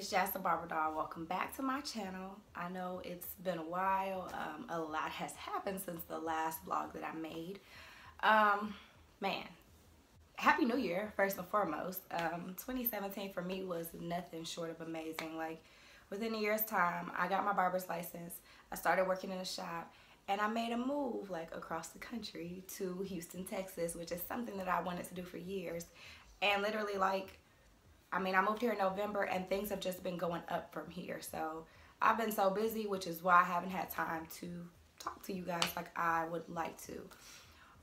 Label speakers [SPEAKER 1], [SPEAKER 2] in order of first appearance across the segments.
[SPEAKER 1] it's Barber Doll. Welcome back to my channel. I know it's been a while. Um, a lot has happened since the last vlog that I made. Um, man, Happy New Year, first and foremost. Um, 2017 for me was nothing short of amazing. Like, within a year's time, I got my barber's license. I started working in a shop. And I made a move like across the country to Houston, Texas, which is something that I wanted to do for years. And literally like I mean, I moved here in November and things have just been going up from here. So I've been so busy, which is why I haven't had time to talk to you guys like I would like to.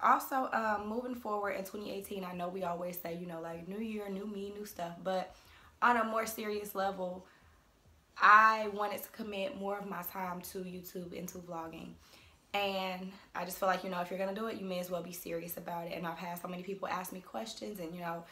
[SPEAKER 1] Also, um, moving forward in 2018, I know we always say, you know, like new year, new me, new stuff. But on a more serious level, I wanted to commit more of my time to YouTube and to vlogging. And I just feel like, you know, if you're going to do it, you may as well be serious about it. And I've had so many people ask me questions and, you know,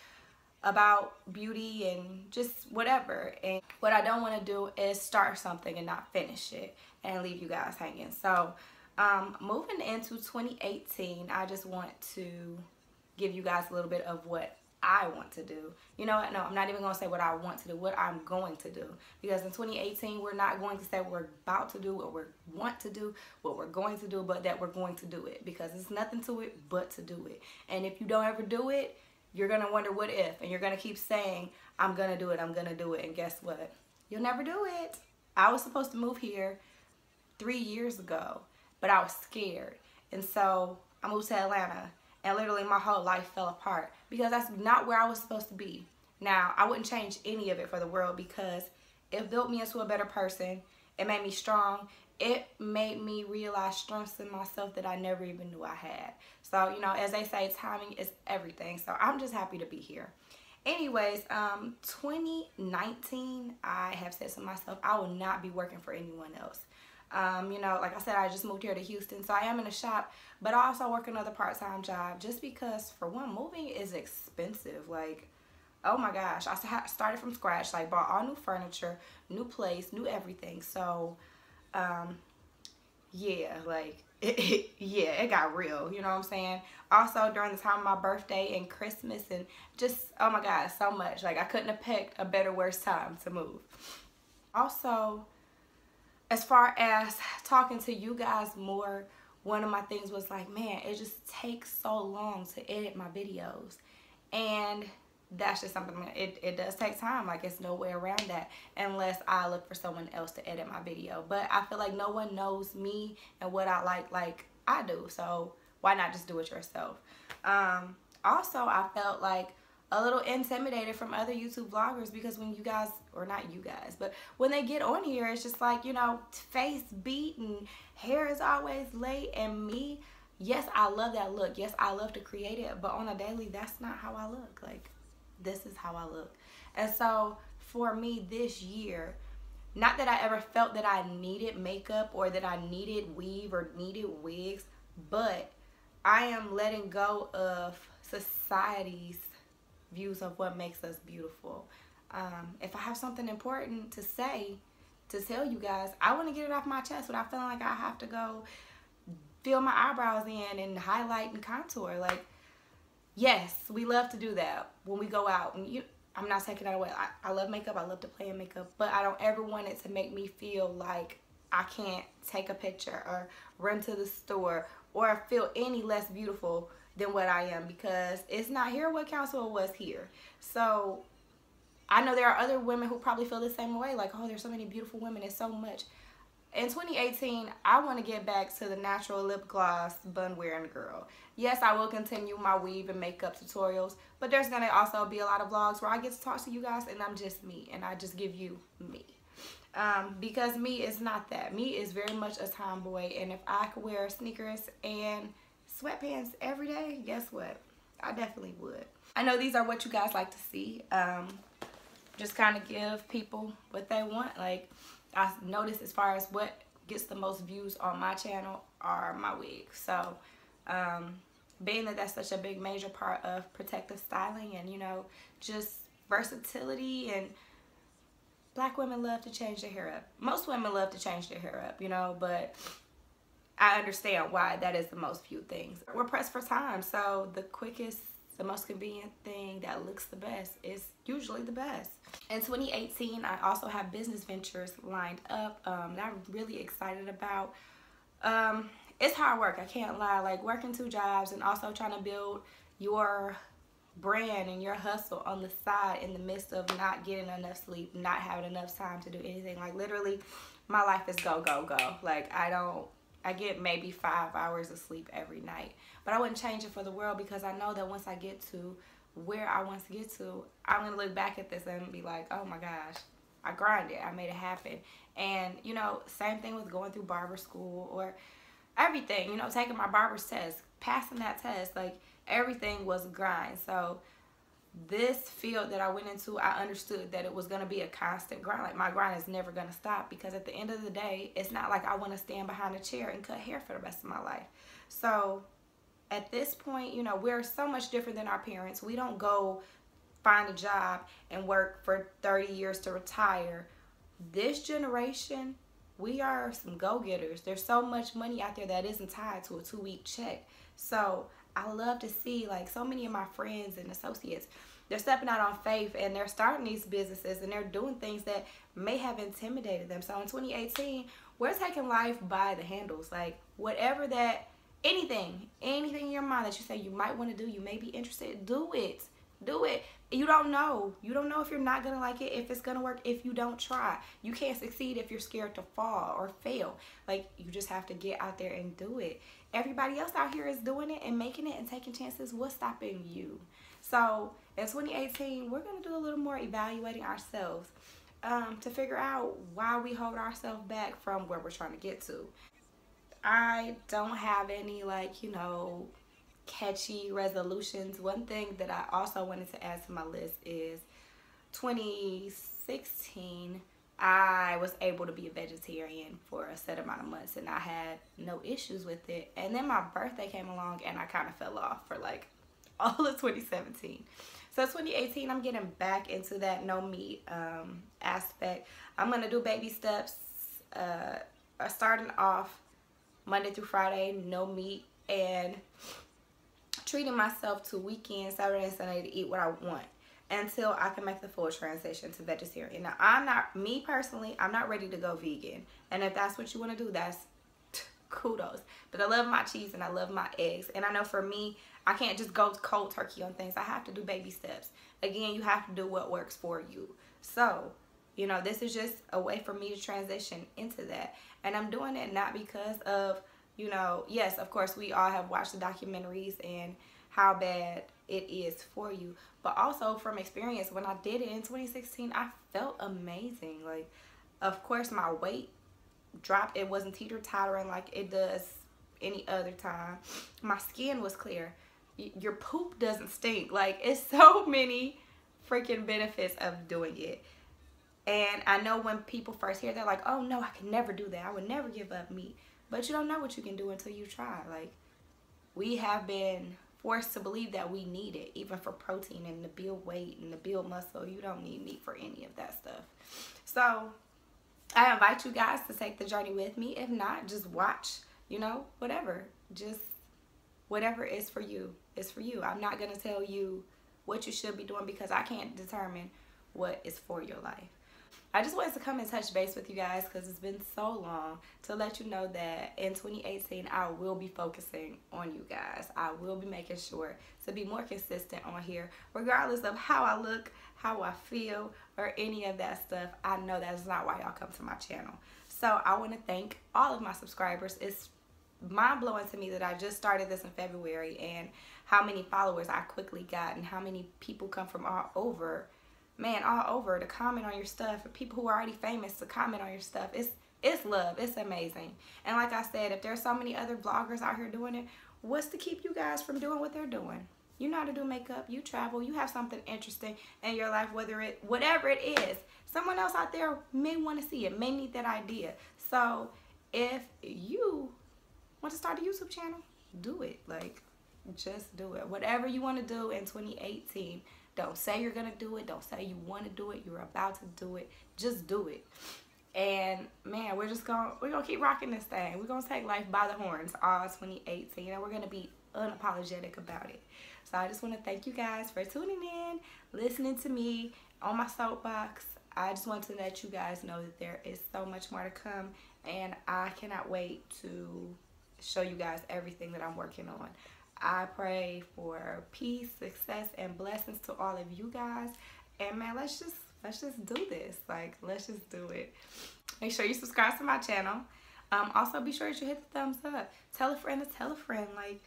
[SPEAKER 1] about beauty and just whatever. And what I don't want to do is start something and not finish it and leave you guys hanging. So um, moving into 2018, I just want to give you guys a little bit of what I want to do. You know what? No, I'm not even going to say what I want to do, what I'm going to do. Because in 2018, we're not going to say what we're about to do, what we want to do, what we're going to do, but that we're going to do it. Because there's nothing to it but to do it. And if you don't ever do it, you're going to wonder what if. And you're going to keep saying, I'm going to do it, I'm going to do it. And guess what? You'll never do it. I was supposed to move here three years ago, but I was scared. And so I moved to Atlanta and literally my whole life fell apart because that's not where I was supposed to be. Now, I wouldn't change any of it for the world because it built me into a better person. It made me strong it made me realize strengths in myself that I never even knew I had. So, you know, as they say, timing is everything. So I'm just happy to be here. Anyways, um, 2019, I have said to myself, I will not be working for anyone else. Um, you know, like I said, I just moved here to Houston, so I am in a shop, but I also work another part-time job just because, for one, moving is expensive. Like, oh my gosh, I started from scratch, like bought all new furniture, new place, new everything. So, um, yeah, like, it, it, yeah, it got real, you know what I'm saying? Also, during the time of my birthday and Christmas and just, oh my God, so much. Like, I couldn't have picked a better, worse time to move. Also, as far as talking to you guys more, one of my things was like, man, it just takes so long to edit my videos. And that's just something it, it does take time like it's no way around that unless I look for someone else to edit my video but I feel like no one knows me and what I like like I do so why not just do it yourself um, also I felt like a little intimidated from other YouTube vloggers because when you guys, or not you guys, but when they get on here, it's just like, you know, face beat and hair is always late and me, yes, I love that look. Yes, I love to create it, but on a daily, that's not how I look. Like, this is how I look. And so for me this year, not that I ever felt that I needed makeup or that I needed weave or needed wigs, but I am letting go of society's views of what makes us beautiful. Um, if I have something important to say, to tell you guys, I want to get it off my chest without feeling like I have to go fill my eyebrows in and highlight and contour. Like, yes, we love to do that when we go out. And you, I'm not taking that away. I, I love makeup. I love to play in makeup. But I don't ever want it to make me feel like I can't take a picture or run to the store or feel any less beautiful than what I am because it's not here what what was here. So I know there are other women who probably feel the same way like oh there's so many beautiful women it's so much in 2018, I want to get back to the natural lip gloss bun wearing girl. Yes, I will continue my weave and makeup tutorials, but there's going to also be a lot of vlogs where I get to talk to you guys and I'm just me and I just give you me. Um, because me is not that. Me is very much a tomboy and if I could wear sneakers and sweatpants every day, guess what? I definitely would. I know these are what you guys like to see. Um, just kind of give people what they want. Like, I notice as far as what gets the most views on my channel are my wigs. So, um, being that that's such a big major part of protective styling and, you know, just versatility and black women love to change their hair up. Most women love to change their hair up, you know, but I understand why that is the most viewed things. We're pressed for time, so the quickest the most convenient thing that looks the best is usually the best. In 2018, I also have business ventures lined up um, that I'm really excited about. Um, it's hard work, I can't lie. Like working two jobs and also trying to build your brand and your hustle on the side in the midst of not getting enough sleep, not having enough time to do anything. Like literally, my life is go, go, go. Like I don't, I get maybe five hours of sleep every night. But I wouldn't change it for the world because I know that once I get to where I want to get to, I'm going to look back at this and be like, oh my gosh, I grinded. I made it happen. And, you know, same thing with going through barber school or everything, you know, taking my barber's test, passing that test. Like, everything was grind. So, this field that I went into, I understood that it was going to be a constant grind. Like my grind is never going to stop because at the end of the day, it's not like I want to stand behind a chair and cut hair for the rest of my life. So at this point, you know, we're so much different than our parents. We don't go find a job and work for 30 years to retire. This generation, we are some go-getters. There's so much money out there that isn't tied to a two-week check. So I love to see like so many of my friends and associates, they're stepping out on faith and they're starting these businesses and they're doing things that may have intimidated them. So in 2018, we're taking life by the handles. Like whatever that anything, anything in your mind that you say you might want to do, you may be interested, do it. Do it. You don't know. You don't know if you're not going to like it, if it's going to work, if you don't try. You can't succeed if you're scared to fall or fail. Like, you just have to get out there and do it. Everybody else out here is doing it and making it and taking chances. What's stopping you? So, in 2018, we're going to do a little more evaluating ourselves um, to figure out why we hold ourselves back from where we're trying to get to. I don't have any like, you know, catchy resolutions. One thing that I also wanted to add to my list is 2016 I was able to be a vegetarian for a set amount of months and I had no issues with it. And then my birthday came along and I kind of fell off for like all of 2017. So 2018, I'm getting back into that no meat um, aspect. I'm going to do baby steps, uh, starting off Monday through Friday, no meat, and treating myself to weekends, Saturday and Sunday to eat what I want until I can make the full transition to vegetarian. Now, I'm not, me personally, I'm not ready to go vegan. And if that's what you want to do, that's kudos. But I love my cheese and I love my eggs. And I know for me, I can't just go cold turkey on things. I have to do baby steps. Again, you have to do what works for you. So, you know, this is just a way for me to transition into that. And I'm doing it not because of, you know, yes, of course, we all have watched the documentaries and how bad it is for you. But also from experience, when I did it in 2016, I felt amazing. Like, of course, my weight dropped. It wasn't teeter-tottering like it does any other time. My skin was clear. Your poop doesn't stink. Like, it's so many freaking benefits of doing it. And I know when people first hear, they're like, oh no, I can never do that. I would never give up meat. But you don't know what you can do until you try. Like, we have been forced to believe that we need it, even for protein and to build weight and to build muscle. You don't need meat for any of that stuff. So, I invite you guys to take the journey with me. If not, just watch, you know, whatever. Just whatever is for you is for you. I'm not going to tell you what you should be doing because I can't determine what is for your life. I just wanted to come and touch base with you guys because it's been so long to let you know that in 2018 I will be focusing on you guys. I will be making sure to be more consistent on here regardless of how I look, how I feel, or any of that stuff. I know that's not why y'all come to my channel. So I want to thank all of my subscribers. It's mind-blowing to me that I just started this in February and how many followers I quickly got and how many people come from all over man, all over to comment on your stuff. For people who are already famous to comment on your stuff. It's it's love. It's amazing. And like I said, if there's so many other vloggers out here doing it, what's to keep you guys from doing what they're doing? You know how to do makeup, you travel, you have something interesting in your life, whether it whatever it is. Someone else out there may want to see it, may need that idea. So if you want to start a YouTube channel, do it. Like just do it. Whatever you want to do in 2018 don't say you're going to do it. Don't say you want to do it. You're about to do it. Just do it. And man, we're just going to we're going to keep rocking this thing. We're going to take life by the horns all 2018 and we're going to be unapologetic about it. So I just want to thank you guys for tuning in, listening to me on my soapbox. I just want to let you guys know that there is so much more to come and I cannot wait to show you guys everything that I'm working on. I pray for peace, success, and blessings to all of you guys. And man, let's just let's just do this. Like, let's just do it. Make sure you subscribe to my channel. Um, also, be sure that you hit the thumbs up. Tell a friend to tell a friend. Like,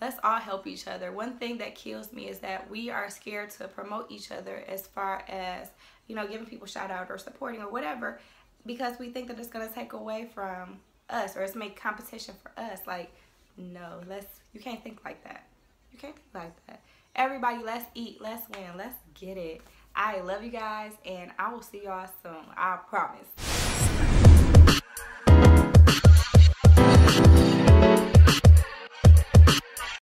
[SPEAKER 1] let's all help each other. One thing that kills me is that we are scared to promote each other as far as, you know, giving people shout out or supporting or whatever because we think that it's going to take away from us or it's make competition for us. Like, no, let's, you can't think like that. You can't think like that. Everybody, let's eat, let's win, let's get it. I love you guys and I will see y'all soon. I promise.